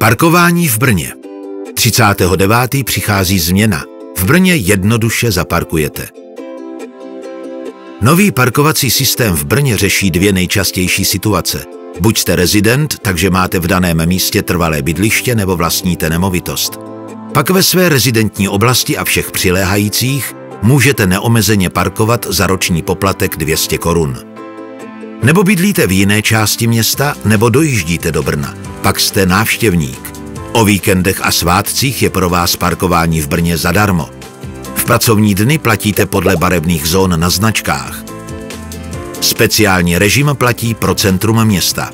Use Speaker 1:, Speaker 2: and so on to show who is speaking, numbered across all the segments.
Speaker 1: Parkování v Brně. 39. přichází změna. V Brně jednoduše zaparkujete. Nový parkovací systém v Brně řeší dvě nejčastější situace. Buď jste rezident, takže máte v daném místě trvalé bydliště nebo vlastníte nemovitost. Pak ve své rezidentní oblasti a všech přiléhajících můžete neomezeně parkovat za roční poplatek 200 korun. Nebo bydlíte v jiné části města, nebo dojíždíte do Brna. Pak jste návštěvník. O víkendech a svátcích je pro vás parkování v Brně zadarmo. V pracovní dny platíte podle barevných zón na značkách. Speciální režim platí pro centrum města.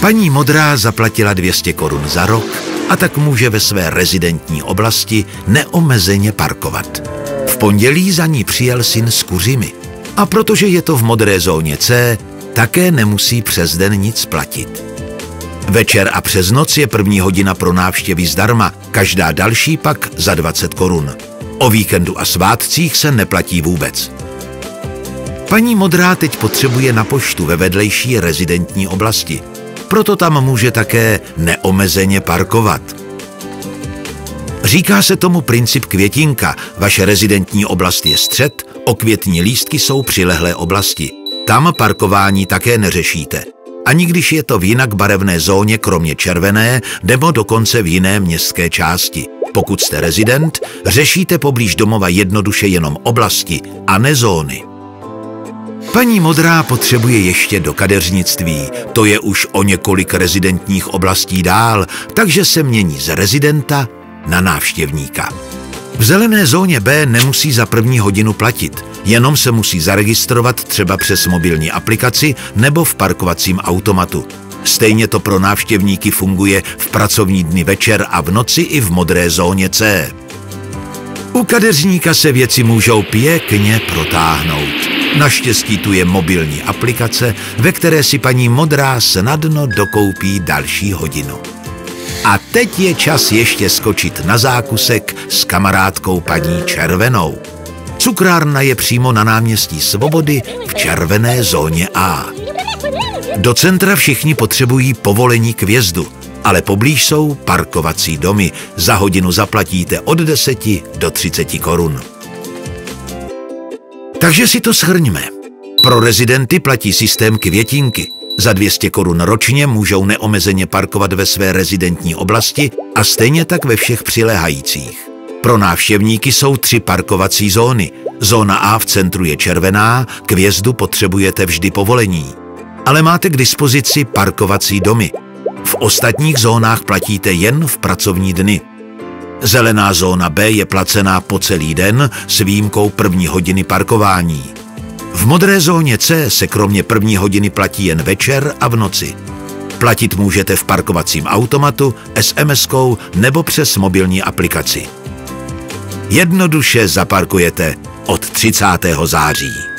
Speaker 1: Paní Modrá zaplatila 200 korun za rok a tak může ve své rezidentní oblasti neomezeně parkovat. V pondělí za ní přijel syn s kuřimi. A protože je to v modré zóně C, také nemusí přes den nic platit. Večer a přes noc je první hodina pro návštěvy zdarma, každá další pak za 20 korun. O víkendu a svátcích se neplatí vůbec. Paní Modrá teď potřebuje na poštu ve vedlejší rezidentní oblasti. Proto tam může také neomezeně parkovat. Říká se tomu princip květinka. Vaše rezidentní oblast je střed, okvětní lístky jsou přilehlé oblasti. Tam parkování také neřešíte. Ani když je to v jinak barevné zóně, kromě červené, nebo dokonce v jiné městské části. Pokud jste rezident, řešíte poblíž domova jednoduše jenom oblasti a ne zóny. Paní Modrá potřebuje ještě do kadeřnictví, to je už o několik rezidentních oblastí dál, takže se mění z rezidenta na návštěvníka. V zelené zóně B nemusí za první hodinu platit, jenom se musí zaregistrovat třeba přes mobilní aplikaci nebo v parkovacím automatu. Stejně to pro návštěvníky funguje v pracovní dny večer a v noci i v modré zóně C. U kadeřníka se věci můžou pěkně protáhnout. Naštěstí tu je mobilní aplikace, ve které si paní Modrá snadno dokoupí další hodinu. A teď je čas ještě skočit na zákusek s kamarádkou paní Červenou. Cukrárna je přímo na náměstí Svobody v červené zóně A. Do centra všichni potřebují povolení k vjezdu, ale poblíž jsou parkovací domy. Za hodinu zaplatíte od 10 do 30 korun. Takže si to shrňme. Pro rezidenty platí systém květinky. Za 200 korun ročně můžou neomezeně parkovat ve své rezidentní oblasti a stejně tak ve všech přilehajících. Pro návštěvníky jsou tři parkovací zóny. Zóna A v centru je červená, k vjezdu potřebujete vždy povolení. Ale máte k dispozici parkovací domy. V ostatních zónách platíte jen v pracovní dny. Zelená zóna B je placená po celý den s výjimkou první hodiny parkování. V modré zóně C se kromě první hodiny platí jen večer a v noci. Platit můžete v parkovacím automatu, SMS-kou nebo přes mobilní aplikaci. Jednoduše zaparkujete od 30. září.